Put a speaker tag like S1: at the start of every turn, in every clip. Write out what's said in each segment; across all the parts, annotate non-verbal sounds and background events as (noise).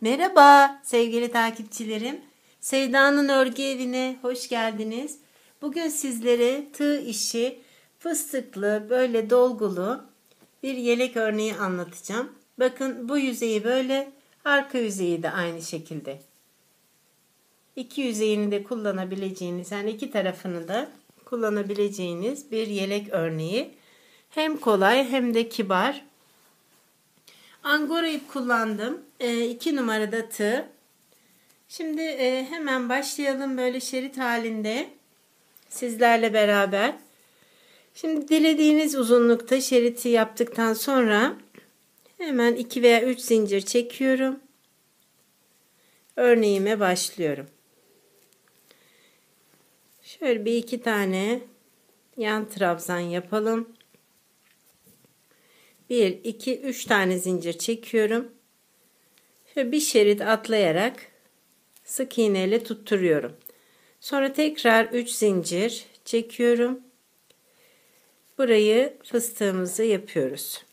S1: Merhaba sevgili takipçilerim. Sevda'nın örgü evine hoş geldiniz. Bugün sizlere tığ işi fıstıklı böyle dolgulu bir yelek örneği anlatacağım. Bakın bu yüzeyi böyle arka yüzeyi de aynı şekilde. İki yüzeyini de kullanabileceğiniz yani iki tarafını da kullanabileceğiniz bir yelek örneği. Hem kolay hem de kibar. Angora ip kullandım. 2 e, numarada tığ. Şimdi e, hemen başlayalım böyle şerit halinde sizlerle beraber. Şimdi dilediğiniz uzunlukta şeriti yaptıktan sonra hemen 2 veya 3 zincir çekiyorum. Örneğime başlıyorum. Şöyle bir iki tane yan trabzan yapalım. 1, 2, 3 tane zincir çekiyorum. Şöyle bir şerit atlayarak sık iğne ile tutturuyorum. Sonra tekrar 3 zincir çekiyorum. Burayı fıstığımızı yapıyoruz.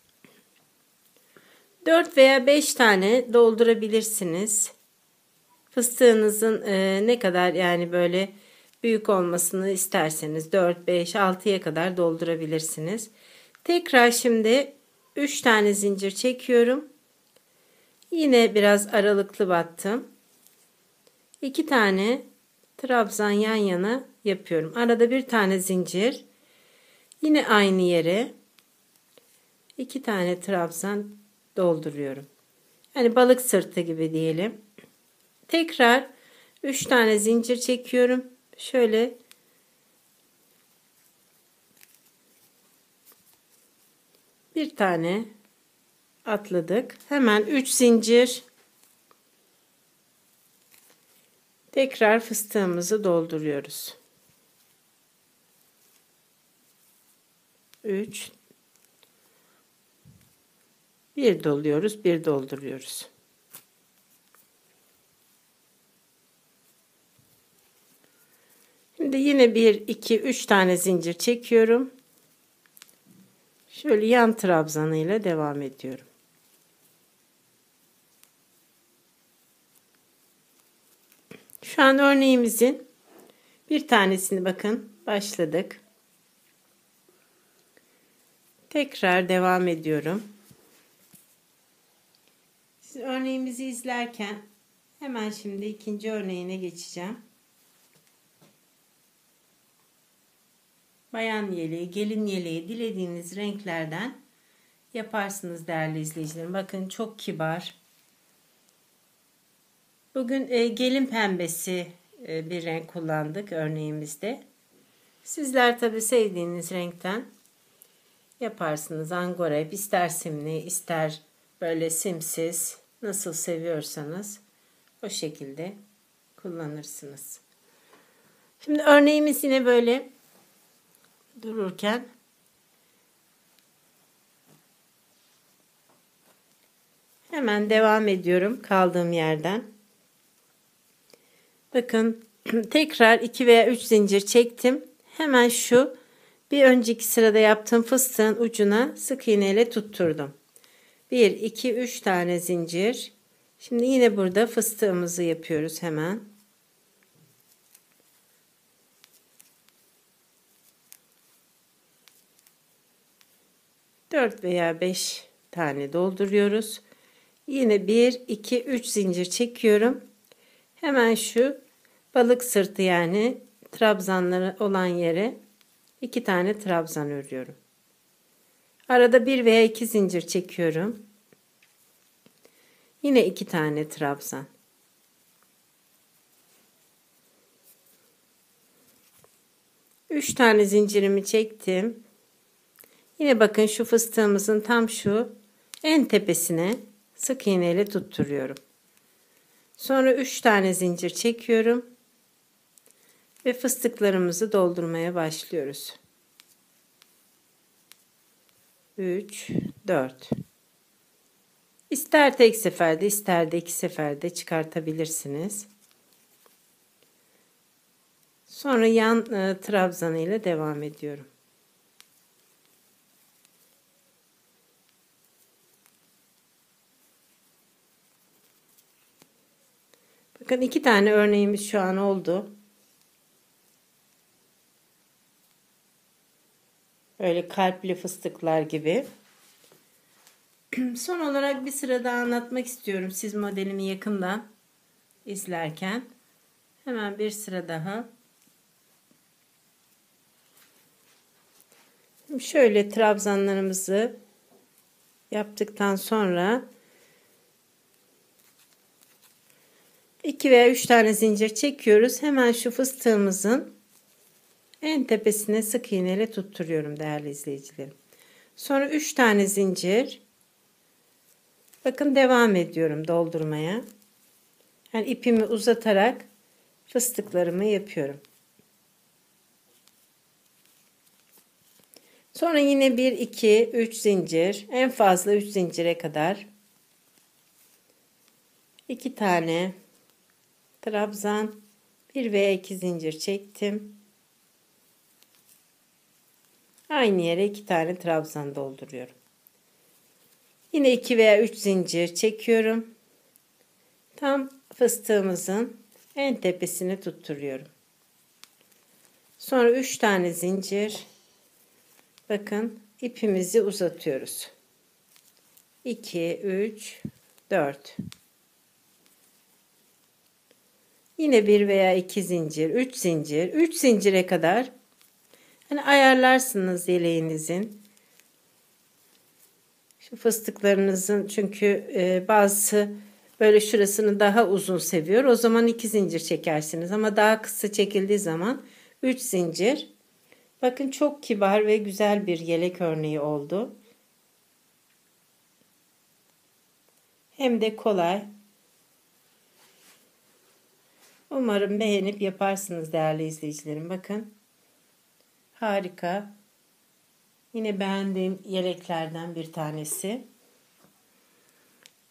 S1: 4 veya 5 tane doldurabilirsiniz. Fıstığınızın e, ne kadar yani böyle büyük olmasını isterseniz 4, 5, 6'ya kadar doldurabilirsiniz. Tekrar şimdi 3 tane zincir çekiyorum. Yine biraz aralıklı battım. 2 tane trabzan yan yana yapıyorum. Arada bir tane zincir. Yine aynı yere 2 tane trabzan dolduruyorum. Yani balık sırtı gibi diyelim. Tekrar 3 tane zincir çekiyorum. Şöyle bir tane atladık. Hemen 3 zincir tekrar fıstığımızı dolduruyoruz. 3 bir doluyoruz, bir dolduruyoruz. Şimdi yine 1 2 3 tane zincir çekiyorum. Şöyle yan trabzanıyla devam ediyorum. Şu an örneğimizin bir tanesini bakın başladık. Tekrar devam ediyorum. Siz örneğimizi izlerken hemen şimdi ikinci örneğine geçeceğim. Bayan yeleği, gelin yeleği dilediğiniz renklerden yaparsınız değerli izleyicilerim. Bakın çok kibar. Bugün e, gelin pembesi e, bir renk kullandık örneğimizde. Sizler tabi sevdiğiniz renkten yaparsınız. Angora ip ister simli ister böyle simsiz nasıl seviyorsanız o şekilde kullanırsınız. Şimdi örneğimiz yine böyle dururken hemen devam ediyorum kaldığım yerden. Bakın (clears throat) tekrar 2 veya 3 zincir çektim. Hemen şu bir önceki sırada yaptığım fıstığın ucuna sık iğne ile tutturdum. 1 2 3 tane zincir. Şimdi yine burada fıstığımızı yapıyoruz hemen. 4 veya 5 tane dolduruyoruz. Yine 1, 2, 3 zincir çekiyorum. Hemen şu balık sırtı yani trabzanları olan yere 2 tane trabzan örüyorum. Arada 1 veya 2 zincir çekiyorum. Yine 2 tane trabzan. Üç tane zincirimi çektim. Yine bakın şu fıstığımızın tam şu en tepesine sık iğne ile tutturuyorum. Sonra 3 tane zincir çekiyorum ve fıstıklarımızı doldurmaya başlıyoruz. 3 4 İster tek seferde ister de iki seferde çıkartabilirsiniz. Sonra yan e, trabzanı ile devam ediyorum. Bakın iki tane örneğimiz şu an oldu. Öyle kalpli fıstıklar gibi. (clears throat) Son olarak bir sıra daha anlatmak istiyorum siz modelimi yakından izlerken. Hemen bir sıra daha. Şöyle trabzanlarımızı yaptıktan sonra 2 veya 3 tane zincir çekiyoruz. Hemen şu fıstığımızın en tepesine sık iğneyle tutturuyorum değerli izleyicilerim. Sonra 3 tane zincir. Bakın devam ediyorum doldurmaya. Yani ipimi uzatarak fıstıklarımı yapıyorum. Sonra yine 1 2 3 zincir, en fazla 3 zincire kadar 2 tane trabzan, 1 veya 2 zincir çektim. Aynı yere 2 tane trabzan dolduruyorum. Yine 2 veya 3 zincir çekiyorum. Tam fıstığımızın en tepesini tutturuyorum. Sonra 3 tane zincir. Bakın ipimizi uzatıyoruz. 2 3 4 Yine bir veya iki zincir, üç zincir, üç zincire kadar hani ayarlarsınız yeleğinizin. Şu fıstıklarınızın çünkü e, bazısı böyle şurasını daha uzun seviyor. O zaman iki zincir çekersiniz ama daha kısa çekildiği zaman üç zincir. Bakın çok kibar ve güzel bir yelek örneği oldu. Hem de kolay. Umarım beğenip yaparsınız değerli izleyicilerim. Bakın. Harika. Yine beğendiğim yeleklerden bir tanesi.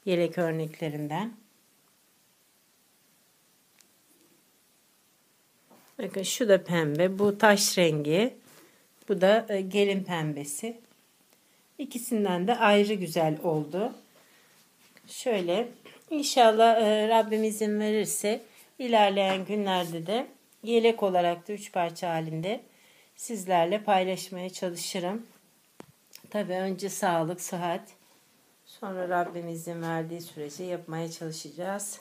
S1: Yelek örneklerinden. Bakın şu da pembe. Bu taş rengi. Bu da e, gelin pembesi. İkisinden de ayrı güzel oldu. Şöyle inşallah e, Rabbim izin verirse İlerleyen günlerde de yelek olarak da üç parça halinde sizlerle paylaşmaya çalışırım. Tabii önce sağlık, sıhhat, sonra Rabbim izin verdiği sürece yapmaya çalışacağız.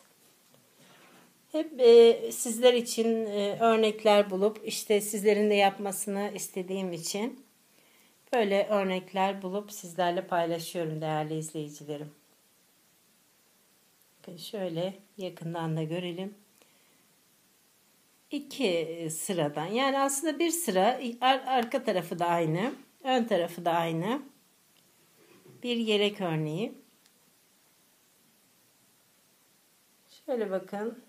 S1: Hep e, sizler için e, örnekler bulup işte sizlerin de yapmasını istediğim için böyle örnekler bulup sizlerle paylaşıyorum değerli izleyicilerim. Şöyle yakından da görelim iki sıradan. Yani aslında bir sıra arka tarafı da aynı ön tarafı da aynı. Bir yelek örneği. Şöyle bakın.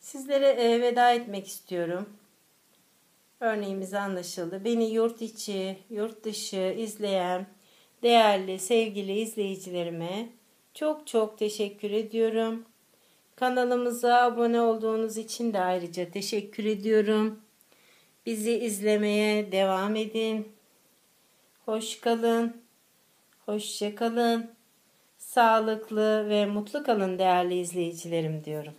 S1: Sizlere e, veda etmek istiyorum. Örneğimiz anlaşıldı. Beni yurt içi yurt dışı izleyen değerli sevgili izleyicilerime çok çok teşekkür ediyorum Kanalımıza abone olduğunuz için de ayrıca teşekkür ediyorum. Bizi izlemeye devam edin. Hoş kalın. Hoşça kalın. Sağlıklı ve mutlu kalın değerli izleyicilerim diyorum.